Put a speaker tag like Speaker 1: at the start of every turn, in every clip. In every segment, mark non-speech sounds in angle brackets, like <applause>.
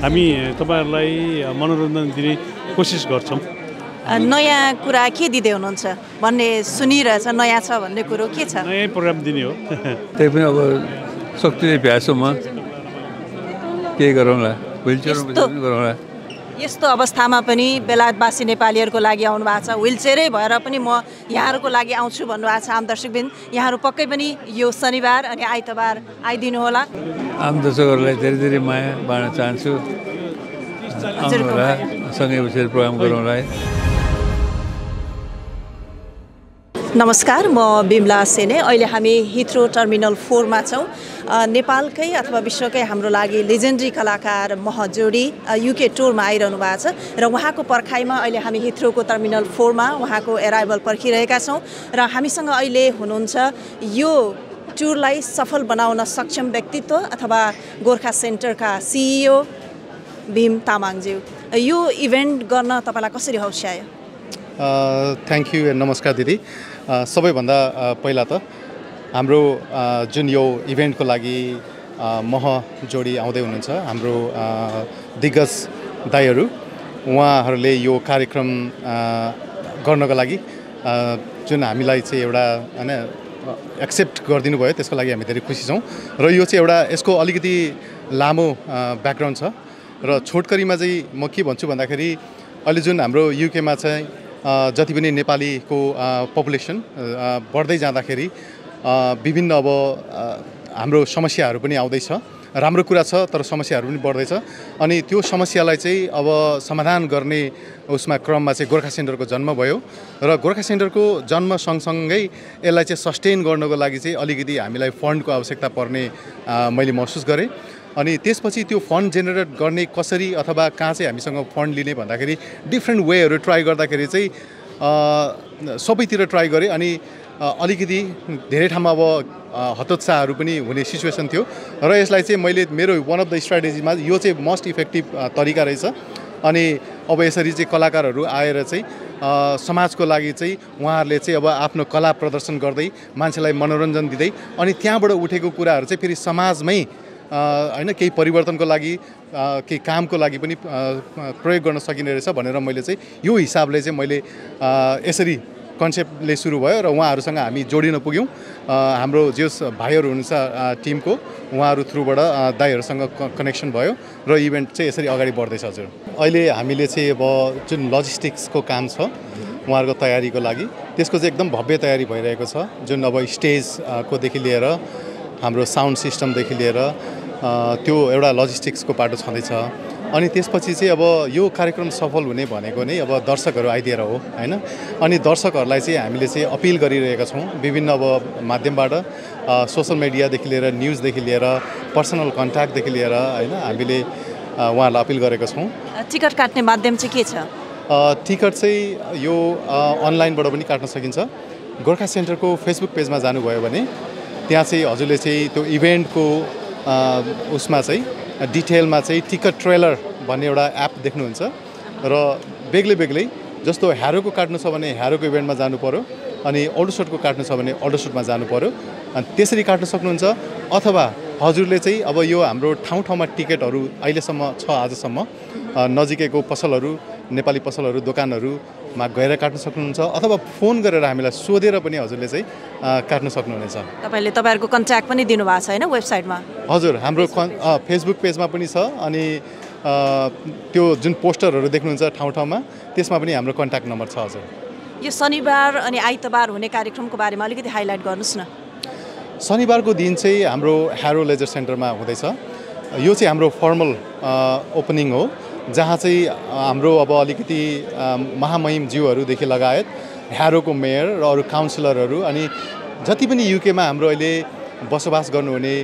Speaker 1: हामी तपाईँहरूलाई मनोरञ्जन दिने कोसिस गर्छौँ।
Speaker 2: नयाँ कुरा के दिँदै हुनुहुन्छ? भन्ने सुनिरहेछ नयाँ छ भन्ने कुरो के छ?
Speaker 1: नयाँ प्रोग्राम दिने हो।
Speaker 3: त्यही पनि अब शक्तिले भ्याएछु म। के गरौँला?
Speaker 2: यस्तो- अवस्थामा पनि बेलायतवासी नेपालीहरूको लागि आउनु भएको छ। विलचेयरै भएर पनि म यहाँहरूको लागि आउँछु भन्नुभएको छ। आम दर्शकबिन यहाँहरू पक्कै पनि यो शनिबार अनि आइतबार आइदिनु होला।
Speaker 3: आम दर्शकहरूलाई धेरै धेरै माया बाँड्न चाहन्छु। सँगै बसेर प्रोग्राम गरौँला
Speaker 2: नमस्कार म बिमला सेने। अहिले हामी हिथ्रो टर्मिनल फोरमा छौँ। नेपालकै अथवा विश्वकै हाम्रो लागि लेजेन्ड्री कलाकार महजोडी युके टुरमा आइरहनु भएको छ र उहाँको पर्खाइमा अहिले हामी हिथ्रोको टर्मिनल फोरमा उहाँको एराइभल पर्खिरहेका छौँ र हामीसँग अहिले हुनुहुन्छ यो टुरलाई सफल बनाउन सक्षम व्यक्तित्व अथवा गोर्खा सेन्टरका सिइओ भीम तामाङज्यू। यो इभेन्ट गर्न तपाईँलाई कसरी हौस्यायो
Speaker 4: थ्याङ्क यू एन्ड नमस्कार दिदी। सबैभन्दा पहिला त हाम्रो जुन यो इभेन्टको लागि मह जोडी आउँदै हुनुहुन्छ हाम्रो दिग्गज दाईहरू उहाँहरूले यो कार्यक्रम गर्नको लागि जुन हामीलाई चाहिँ एउटा होइन एक्सेप्ट गरिदिनु भयो त्यसको लागि हामी धेरै खुसी छौँ। र यो चाहिँ एउटा यसको अलिकति लामो ब्याकग्राउन्ड छ। र छोटकरीमा चाहिँ म के भन्छु भन्दाखेरि अहिले जुन हाम्रो युकेमा चाहिँ जति पनि नेपालीको पपुलेसन बढ्दै जाँदाखेरि विभिन्न अब हाम्रो समस्याहरू पनि आउँदैछ। राम्रो कुरा छ तर समस्याहरू पनि बढ्दैछ। अनि त्यो समस्यालाई चाहिँ अब समाधान गर्ने उसमा क्रममा चाहिँ गोर्खा सेन्टरको जन्म भयो। र गोर्खा सेन्टरको जन्म सँगसँगै यसलाई चाहिँ सस्टेन गर्नको लागि चाहिँ अलिकति हामीलाई फन्डको आवश्यकता पर्ने मैले महसुस गरेँ। अनि त्यसपछि त्यो फन्ड जेनेरेट गर्ने कसरी अथवा कहाँ चाहिँ हामीसँग फन्ड लिने भन्दाखेरि डिफ्रेन्ट वेहरू ट्राई गर्दाखेरि चाहिँ सबैतिर ट्राई गरेँ अनि अलिकति धेरै ठाउँमा अब हतोत्साहहरू पनि हुने सिचुएसन थियो। र यसलाई चाहिँ मैले मेरो वान अफ द स्ट्राटेजीमा यो चाहिँ मोस्ट इफेक्टिभ तरिका रहेछ। अनि अब यसरी चाहिँ कलाकारहरू आएर चाहिँ समाजको लागि चाहिँ उहाँहरूले चाहिँ अब आफ्नो कला प्रदर्शन गर्दै मान्छेलाई मनोरञ्जन दिँदै अनि त्यहाँबाट उठेको कुराहरू चाहिँ फेरि समाजमै होइन केही परिवर्तनको लागि केही कामको लागि पनि प्रयोग गर्न सकिने रहेछ भनेर मैले चाहिँ यो हिसाबले चाहिँ मैले यसरी कन्सेप्टले सुरु भयो र उहाँहरूसँग हामी जोडिन पुग्यौँ। हाम्रो जस भाइहरू हुनुहुन्छ टिमको उहाँहरू थ्रुबाट दाईहरूसँग कनेक्सन भयो र इभेन्ट चाहिँ यसरी अगाडि बढ्दैछ हजुर। अहिले हामीले चाहिँ अब जुन लजिस्टिक्सको काम छ उहाँहरूको तयारीको लागि त्यसको चाहिँ एकदम भव्य तयारी भइरहेको छ। जुन अब स्टेजकोदेखि लिएर हाम्रो साउन्ड सिस्टमदेखि लिएर त्यो एउटा लजिस्टिक्सको पाटो छँदैछ। अनि त्यसपछि चाहिँ अब यो कार्यक्रम सफल हुने भनेको नै अब दर्शकहरू आइदिएर हो होइन? अनि दर्शकहरूलाई चाहिँ हामीले चाहिँ अपिल गरिरहेका छौँ विभिन्न अब माध्यमबाट सोसल मिडियादेखि लिएर न्युजदेखि लिएर पर्सनल कन्ट्याक्टदेखि लिएर होइन? हामीले उहाँहरूलाई अपिल गरेका छौँ।
Speaker 2: टिकट काट्ने माध्यम चाहिँ के छ?
Speaker 4: टिकट चाहिँ यो अनलाइनबाट पनि काट्न सकिन्छ। गोर्खा सेन्टरको फेसबुक पेजमा जानुभयो भने त्यहाँ चाहिँ हजुरले चाहिँ त्यो इभेन्टको उसमा चाहिँ डिटेलमा चाहिँ टिकट ट्रेलर भन्ने एउटा एप देख्नुहुन्छ। र बेग्लै बेग्लै जस्तो ह्यारोको काट्नु छ भने ह्यारोको इभेन्टमा जानु पऱ्यो अनि अल्डोसोटको काट्नु छ भने अल्डोसोटमा जानु पऱ्यो अनि त्यसरी काट्न सक्नुहुन्छ अथवा हजुरले चाहिँ अब यो हाम्रो ठाउँ ठाउँमा टिकटहरू अहिलेसम्म छ आजसम्म। नजिकैको पसलहरू नेपाली पसलहरू दोकानहरूमा गएर काट्न सक्नुहुन्छ अथवा फोन गरेर हामीलाई सोधेर पनि हजुरले चाहिँ काट्न सक्नुहुनेछ।
Speaker 2: तपाईँले तपाईँहरूको कन्ट्याक्ट पनि दिनुभएको छ होइन वेबसाइटमा?
Speaker 4: हजुर हाम्रो कन् फेसबुक पेजमा पनि छ अनि त्यो जुन पोस्टरहरू देख्नुहुन्छ ठाउँ ठाउँमा त्यसमा पनि हाम्रो कन्ट्याक्ट नम्बर छ हजुर।
Speaker 2: यो शनिबार अनि आइतबार हुने कार्यक्रमको बारेमा अलिकति हाइलाइट गर्नुहोस् न।
Speaker 4: शनिबारको दिन चाहिँ हाम्रो ह्यारो लेजर सेन्टरमा हुँदैछ। यो चाहिँ हाम्रो फर्मल ओपनिङ हो। जहाँ चाहिँ हाम्रो अब अलिकति महामहिम ज्यूहरूदेखि लगायत ह्यारोको मेयर र अरू काउन्सिलरहरू अनि जति पनि युकेमा हाम्रो अहिले बसोबास गर्नुहुने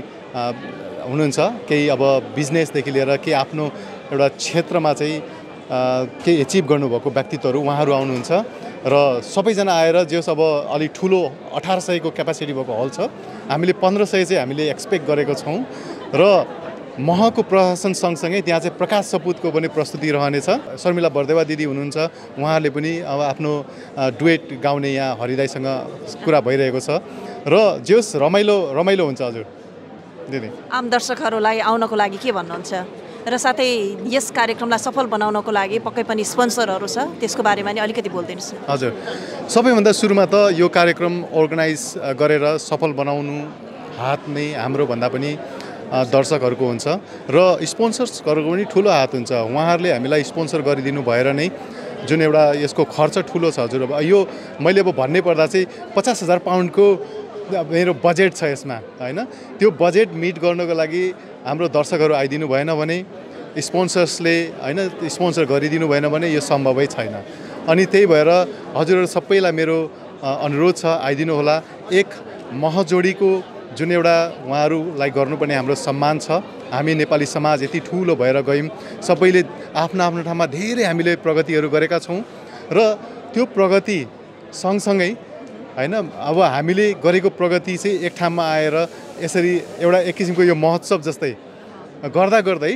Speaker 4: हुनुहुन्छ केही अब बिजनेसदेखि लिएर केही आफ्नो एउटा क्षेत्रमा चाहिँ केही एचिभ गर्नुभएको व्यक्तित्वहरू उहाँहरू आउनुहुन्छ र सबैजना आएर जस अब अलिक ठुलो अठार सयको क्यापासिटी भएको हल छ हामीले पन्ध्र सय चाहिँ हामीले एक्सपेक्ट गरेको छौँ र महको प्रशासन सँगसँगै त्यहाँ चाहिँ प्रकाश सपुतको पनि प्रस्तुति रहनेछ। शर्मिला बर्देवा दिदी हुनुहुन्छ। उहाँहरूले पनि अब आफ्नो डुएट गाउने यहाँ हरिदाईसँग कुरा भइरहेको छ। र जेस रमाइलो रमाइलो हुन्छ हजुर। दिदी।
Speaker 2: आम दर्शकहरूलाई आउनको लागि के भन्नुहुन्छ? र साथै यस कार्यक्रमलाई सफल बनाउनको लागि पक्कै पनि स्पोन्सरहरू छ। त्यसको बारेमा नि अलिकति भनिदिनुहोस् न।
Speaker 4: हजुर। सबैभन्दा सुरुमा त यो कार्यक्रम अर्गनाइज गरेर सफल बनाउनु हात नै हाम्रो भन्दा पनि दर्शकहरूको हुन्छ। र स्पोन्सर्सहरूको पनि ठुलो हात हुन्छ। उहाँहरूले हामीलाई स्पोन्सर गरिदिनु भएर नै जुन एउटा यसको खर्च ठुलो छ हजुर। अब यो मैले अब भन्नै पर्दा चाहिँ पचास हजार पाउन्डको मेरो बजेट छ यसमा होइन? त्यो बजेट मिट गर्नको लागि हाम्रो दर्शकहरू आइदिनु भएन भने स्पोन्सर्सले होइन स्पोन्सर गरिदिनु भएन भने यो सम्भवै छैन। अनि त्यही भएर हजुरहरू सबैलाई मेरो अनुरोध छ आइदिनु होला एक महजोडीको जुन एउटा उहाँहरूलाई गर्नुपर्ने हाम्रो सम्मान छ हामी नेपाली समाज यति ठुलो भएर गयौँ सबैले आफ्नो आफ्नो ठाउँमा धेरै हामीले प्रगतिहरू गरेका छौँ र त्यो प्रगति सँगसँगै होइन अब हामीले गरेको प्रगति चाहिँ एक ठाउँमा आएर यसरी एउटा एक किसिमको यो महोत्सव जस्तै गर्दा गर्दै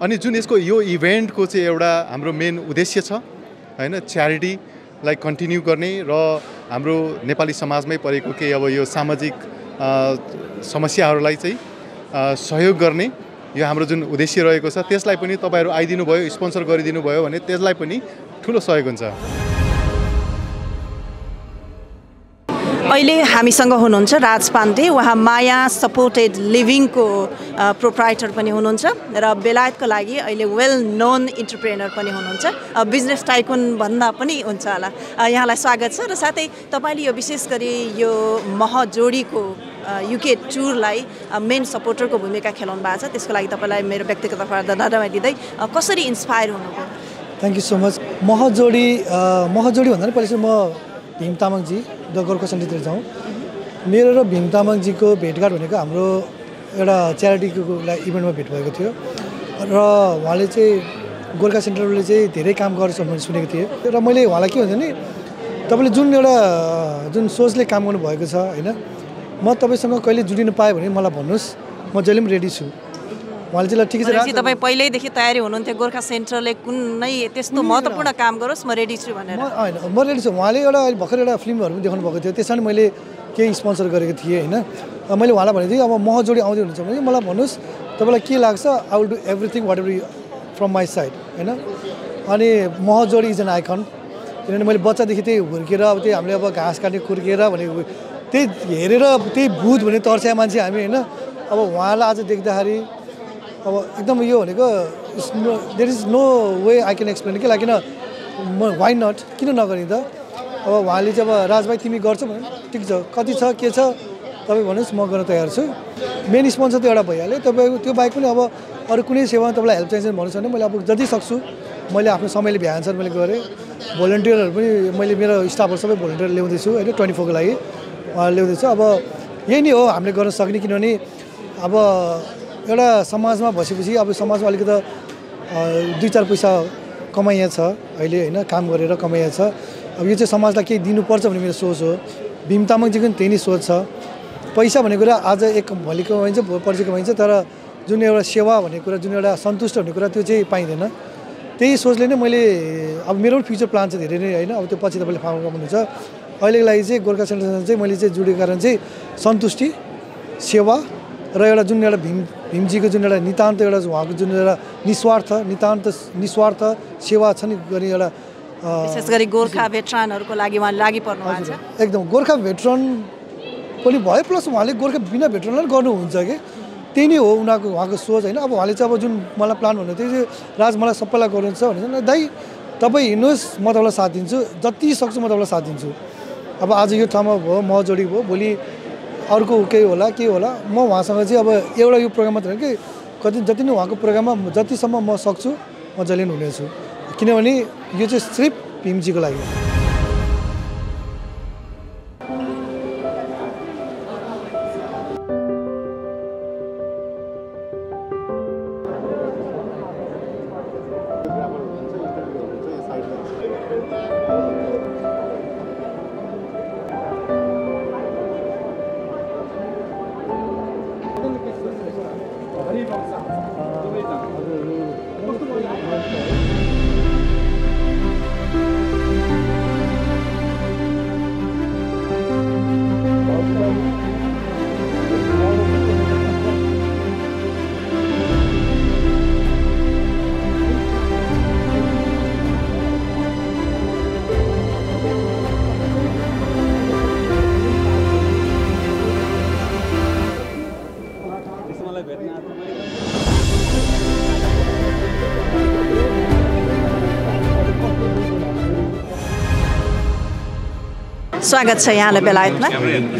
Speaker 4: अनि जुन यसको यो इभेन्टको चाहिँ एउटा हाम्रो मेन उद्देश्य छ होइन च्यारिटीलाई कन्टिन्यू गर्ने र हाम्रो नेपाली समाजमै परेको केही अब यो सामाजिक समस्याहरूलाई चाहिँ सहयोग गर्ने यो हाम्रो जुन उद्देश्य रहेको छ त्यसलाई पनि तपाईँहरू आइदिनु भयो स्पोन्सर गरिदिनु भयो भने त्यसलाई पनि ठुलो सहयोग हुन्छ।
Speaker 2: अहिले हामीसँग हुनुहुन्छ राज पाण्डे। उहाँ माया सपोर्टेड लिभिङको प्रोप्राइटर पनि हुनुहुन्छ र बेलायतको लागि अहिले वेल नोन इन्टरप्रेनर पनि हुनुहुन्छ। बिजनेस टाइकुन भन्दा पनि हुन्छ होला। यहाँलाई स्वागत छ र साथै तपाईँले यो विशेष गरी यो महजोडीको युके टुरलाई मेन सपोर्टरको भूमिका खेलाउनु भएको छ। त्यसको लागि तपाईँलाई मेरो व्यक्तिगत तर्फबाट धन्यवाद दिँदै कसरी इन्सपायर हुनुभयो?
Speaker 5: Thank you so much Mahajodi Mahajodi भन्दा पनि पहिला चाहिँ म भीम तामाङजी द गोर्खा सेन्टरतिर जाउँ। मेरो र भीम तामाङजीको भेटघाट भनेको हाम्रो एउटा च्यारिटीको इभेन्टमा भेट भएको थियो। र उहाँले चाहिँ गोर्खा सेन्टरले चाहिँ धेरै काम गर्छ मैले सुनेको थिएँ। र मैले उहाँलाई के भन्छ नि तपाईँले जुन एउटा जुन सोचले काम गर्नुभएको छ होइन म तपाईँसँग कहिले जुडिनु पाएँ भने मलाई भन्नुहोस्। म जहिले पनि रेडी छु। उहाँले चाहिँ
Speaker 2: तपाईँ पहिल्यैदेखि तयारी हुनुहुन्थ्यो गोर्खा सेन्टरले कुनै त्यस्तो महत्त्वपूर्ण काम गरोस् म रेडी छु भनेर।
Speaker 5: म होइन म रेडी छु। उहाँले एउटा अहिले भर्खर एउटा फिल्महरू पनि देखाउनु भएको थियो। त्यसमा मैले केही स्पोन्सर गरेको थिएँ होइन। मैले उहाँलाई भनेको थिएँ अब महजोडी आउँदै हुनुहुन्छ भने मलाई भन्नुहोस् तपाईँलाई के लाग्छ? I will do everything whatever from my side होइन? अनि महजोडी इज एन आइकन। किनभने मैले बच्चादेखि त्यही हुर्केर अब त्यही हामीले अब घाँस काट्ने खुर्केर भनेको त्यही हेरेर त्यही भूत भने तर्स्या मान्छे हामी होइन? अब उहाँलाई आज देख्दाखेरि अब एकदम यो भनेको there is no way I can explain के लागि म वाइ नट किन नगर्ने त? अब उहाँले चाहिँ अब राजभाइ तिमी गर्छौ भने ठिक छ कति छ के छ? तपाईँ भन्नुहोस् म गर्न तयार छु। मेन स्पोन्सर त एउटा भइहाल्यो। तपाईँको त्यो बाहेक पनि अब अरू कुनै सेवामा तपाईँलाई हेल्प चाहिन्छ भने भन्नुहोस् भने मैले अब जति सक्छु मैले आफ्नो समयले भ्याएअनुसार मैले गरेँ। भोलिन्टियरहरू पनि मैले मेरो स्टाफहरू सबै भोलिन्टियर ल्याउँदैछु होइन ट्वेन्टी फोरको लागि ल्याउँदैछु। अब यही नै हो हामीले गर्न सक्ने किनभने अब एउटा समाजमा बसेपछि अब समाजमा अलिकति दुई चार पैसा कमाइया छ अहिले होइन काम गरेर कमाइया छ। अब यो चाहिँ समाजलाई केही दिनुपर्छ भन्ने मेरो सोच हो। भीम तामाङजीको पनि त्यही नै सोच छ। पैसा भन्ने कुरा आज एक भोलि कमाइन्छ पर्सि कमाइन्छ तर जुन एउटा सेवा भन्ने कुरा जुन एउटा सन्तुष्ट भन्ने कुरा त्यो चाहिँ पाइँदैन। त्यही सोचले नै मैले अब मेरो पनि फ्युचर प्लान छ धेरै नै होइन। अब त्यो पछि तपाईँले फार्म गर्नुहुन्छ। अहिलेको लागि चाहिँ गोर्खा सेन्टरसँग चाहिँ मैले चाहिँ जुडेको कारण चाहिँ सन्तुष्टि सेवा र एउटा जुन एउटा भीम भीमजीको जुन एउटा नितान्त एउटा उहाँको जुन एउटा निस्वार्थ नितान्त निस्वार्थ सेवा छ नि गर्ने एउटा
Speaker 2: विशेष गरी गोर्खा भेटरानहरूको लागि उहाँ लागि पर्नु
Speaker 5: एकदम। गोर्खा भेटरन पनि भयो प्लस उहाँले गोर्खा बिना भेटरनलाई गर्नुहुन्छ कि? त्यही नै हो उनीहरूको उहाँको सोच होइन। अब उहाँले चाहिँ अब जुन मलाई प्लान भन्नु थियो राज मलाई सबैलाई गर्नुहुन्छ भने दाइ तपाईँ हिँड्नुहोस् म तपाईँलाई साथ दिन्छु। जति सक्छु म तपाईँलाई साथ दिन्छु। अब आज यो ठाउँमा भयो म जोडी भयो भोलि अर्को केही होला के होला म उहाँसँग चाहिँ अब एउटा यो प्रोग्राम मात्र होइन कि कति जति नै उहाँको प्रोग्राममा जतिसम्म म सक्छु म जहिले पनि हुनेछु। किनभने यो चाहिँ सिर्फ भीमजीको लागि
Speaker 2: स्वागत छ यहाँलाई बेलायतमा।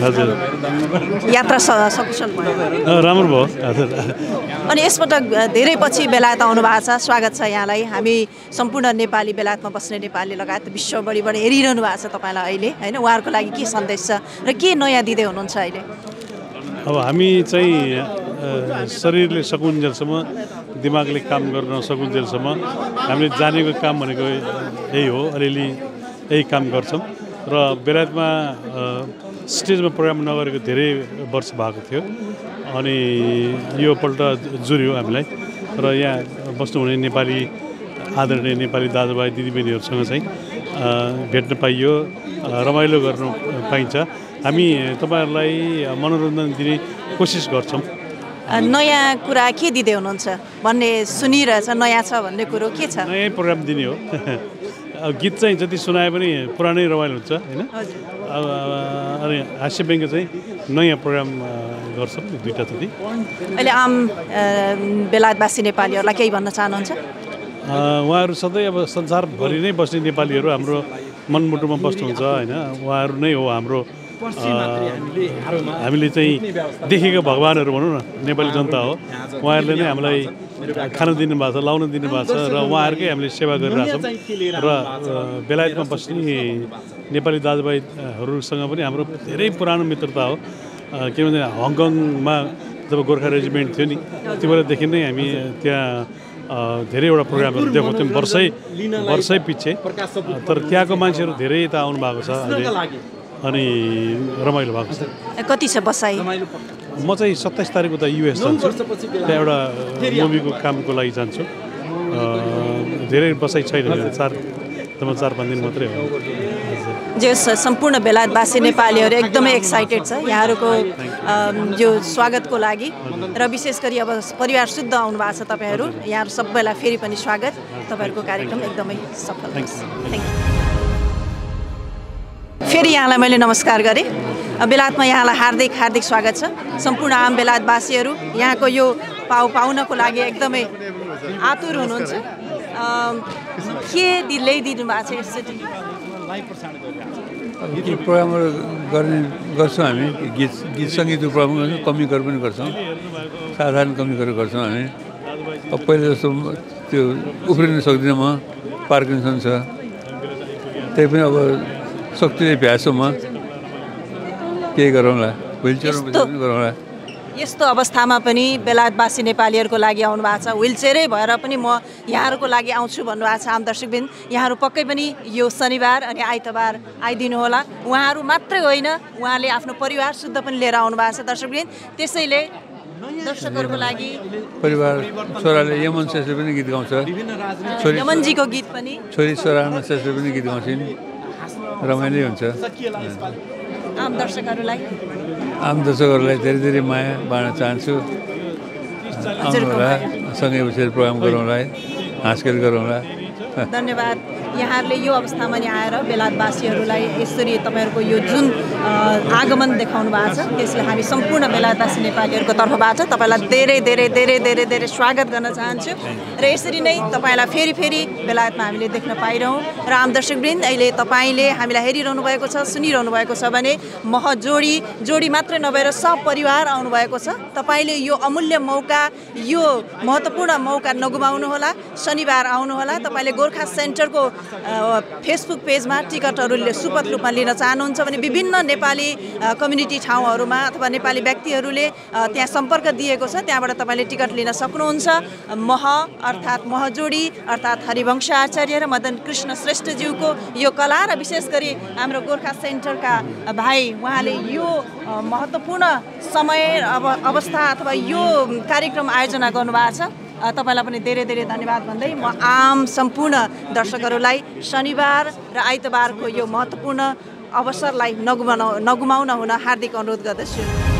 Speaker 1: हजुर।
Speaker 2: यात्रा सकुशल भयो।
Speaker 1: राम्रो भयो। हजुर।
Speaker 2: अनि यसपटक धेरै पछि बेलायत आउनु भएको छ। स्वागत छ यहाँलाई। हामी सम्पूर्ण नेपाली बेलायतमा बस्ने नेपाली लगायत विश्वभरिबाट हेरिरहनु भएको छ तपाईँलाई अहिले। होइन उहाँहरूको लागि के सन्देश छ र के नयाँ दिँदै हुनुहुन्छ अहिले?
Speaker 1: अब हामी चाहिँ शरीरले सकुन्जेलसम्म दिमागले काम गर्न नसकुन्जेलसम्म हामीले जानेको काम भनेको यही हो। अलिअलि यही काम गर्छौँ। र बेलायतमा स्टेजमा प्रोग्राम नगरेको धेरै वर्ष भएको थियो। अनि योपल्ट जुर्यो हामीलाई। र यहाँ बस्नुहुने नेपाली आदरणीय नेपाली दाजुभाइ दिदीबहिनीहरूसँग चाहिँ भेट्न पाइयो। रमाइलो गर्नु पाइन्छ। हामी तपाईँहरूलाई मनोरञ्जन दिने कोसिस गर्छौँ।
Speaker 2: नयाँ कुरा के दिँदै हुनुहुन्छ? भन्ने सुनिरहेछ नयाँ छ भन्ने कुरो के छ?
Speaker 1: नयाँ प्रोग्राम दिने हो। <laughs> गीत चाहिँ जति सुनाए पनि पुरानै रमाइलो हुन्छ होइन? अब अनि हास्य व्यङ्ग्य चाहिँ नयाँ प्रोग्राम गर्छौँ दुइटा जति।
Speaker 2: अहिले आम बेलायतवासी नेपालीहरूलाई केही भन्न चाहनुहुन्छ?
Speaker 1: उहाँहरू सधैँ अब संसारभरि नै बस्ने नेपालीहरू हाम्रो मनमुटुमा बस्नुहुन्छ होइन? उहाँहरू नै हो हाम्रो हामीले चाहिँ देखेको भगवान्हरू भनौँ न नेपाली जनता हो। उहाँहरूले नै हामीलाई खान दिनुभएको छ लाउन दिनुभएको छ र उहाँहरूकै हामीले सेवा गरिरहेछौँ। र बेलायतमा बस्ने नेपाली दाजुभाइहरूसँग पनि हाम्रो धेरै पुरानो मित्रता हो। अ, के भन्छ हङकङमा जब गोर्खा रेजिमेन्ट थियो नि त्यो बेलादेखि नै हामी त्यहाँ धेरैवटा प्रोग्रामहरू देखाउँथ्यौँ। वर्षै वर्षै पछि तर त्यहाँको मान्छेहरू धेरै यता आउनु भएको छ अनि रमाइलो भएको छ।
Speaker 2: कति छ बसाइ?
Speaker 1: म चाहिँ सत्ताइस तारिक उता युएस जान्छु। त्यहाँ एउटा मुभीको कामको लागि जान्छु। धेरै बसाइ छैन चार चार पाँच दिन मात्रै हो।
Speaker 2: जे सम्पूर्ण बेलायतवासी नेपालीहरू एकदमै एक्साइटेड छ। यहाँहरूको यो स्वागतको लागि। र विशेष गरी अब परिवार शुद्ध आउनु भएको छ तपाईँहरू। यहाँहरू सबैलाई फेरि पनि स्वागत। तपाईँहरूको कार्यक्रम एकदमै सफल थ्याङ्क यू फेरि यहाँलाई मैले नमस्कार गरेँ। बेलायतमा यहाँलाई हार्दिक हार्दिक स्वागत छ। सम्पूर्ण आम बेलायतवासीहरू यहाँको यो पाउ पाउनको लागि एकदमै आतुर हुनुहुन्छ। के दि ल्याइदिनु भएको छ यसचोटि
Speaker 3: प्रोग्रामहरू गर्ने गर्छौँ हामी। गीत गीत सङ्गीतको प्रोग्राम गर्छौँ कमिकहरू पनि गर्छौँ। साधारण कमिकहरू गर्छौँ हामी। पहिला जस्तो त्यो उफ्रिन सक्दिनँ म पार्किन्सन छ। त्यही पनि अब शक्तिले भ्याएछु म। केही गरौँला गरौँला
Speaker 2: यस्तो अवस्थामा पनि बेलायतवासी नेपालीहरूको लागि आउनु भएको छ। विलचेयरै भएर पनि म यहाँहरूको लागि आउँछु भन्नुभएको छ। आम दर्शकबिन यहाँहरू पक्कै पनि यो शनिबार अनि आइतबार आइदिनु होला। उहाँहरू मात्रै होइन उहाँले आफ्नो परिवार शुद्ध पनि लिएर आउनु भएको छ। दर्शकबिन त्यसैले दर्शकहरूको लागि
Speaker 3: परिवार छोराले यमन शेषले पनि गीत गाउँछ। छोरी
Speaker 2: यमनजीको गीत पनि
Speaker 3: छोरी शेषले पनि गीत गाउँछिन्। रमाइलो हुन्छ।
Speaker 2: आम दर्शकहरूलाई।
Speaker 3: आम दर्शकहरूलाई धेरै धेरै माया बाँड्न चाहन्छु। आउनुहोला सँगै बसेर प्रोग्राम गरौँला हाँसखेल गरौँला।
Speaker 2: धन्यवाद। यहाँहरूले यो अवस्थामा नि आएर बेलायतवासीहरूलाई यसरी तपाईँहरूको यो जुन आगमन देखाउनु भएको छ त्यसलाई हामी सम्पूर्ण बेलायतवासी नेपालीहरूको तर्फबाट तपाईँलाई धेरै धेरै धेरै धेरै धेरै स्वागत गर्न चाहन्छु। र यसरी नै तपाईँलाई फेरि फेरि बेलायतमा हामीले देख्न पाइरहँ। र आम दर्शकवृन्द अहिले तपाईँले हामीलाई हेरिरहनु भएको छ सुनिरहनु भएको छ भने मह जोडी जोडी मात्रै नभएर सपरिवार आउनुभएको छ। तपाईँले यो अमूल्य मौका यो महत्त्वपूर्ण मौका नगुमाउनुहोला। शनिबार आउनुहोला। तपाईँले गोर्खा सेन्टरको फेसबुक पेजमा टिकटहरूले सुपथ रूपमा लिन चाहनुहुन्छ भने विभिन्न नेपाली कम्युनिटी ठाउँहरूमा अथवा नेपाली व्यक्तिहरूले त्यहाँ सम्पर्क दिएको छ त्यहाँबाट तपाईँले टिकट लिन सक्नुहुन्छ। मह अर्थात् महजोडी अर्थात् हरिवंश आचार्य र मदन कृष्ण श्रेष्ठज्यूको यो कला र विशेष गरी हाम्रो गोर्खा सेन्टरका भाइ उहाँले यो महत्त्वपूर्ण समय अब अवस्था अथवा यो कार्यक्रम आयोजना गर्नुभएको छ। तपाईँलाई पनि धेरै धेरै धन्यवाद भन्दै म आम सम्पूर्ण दर्शकहरूलाई शनिबार र आइतबारको यो महत्त्वपूर्ण अवसरलाई नगुमाउन नगुमाउन हुन हार्दिक अनुरोध गर्दछु।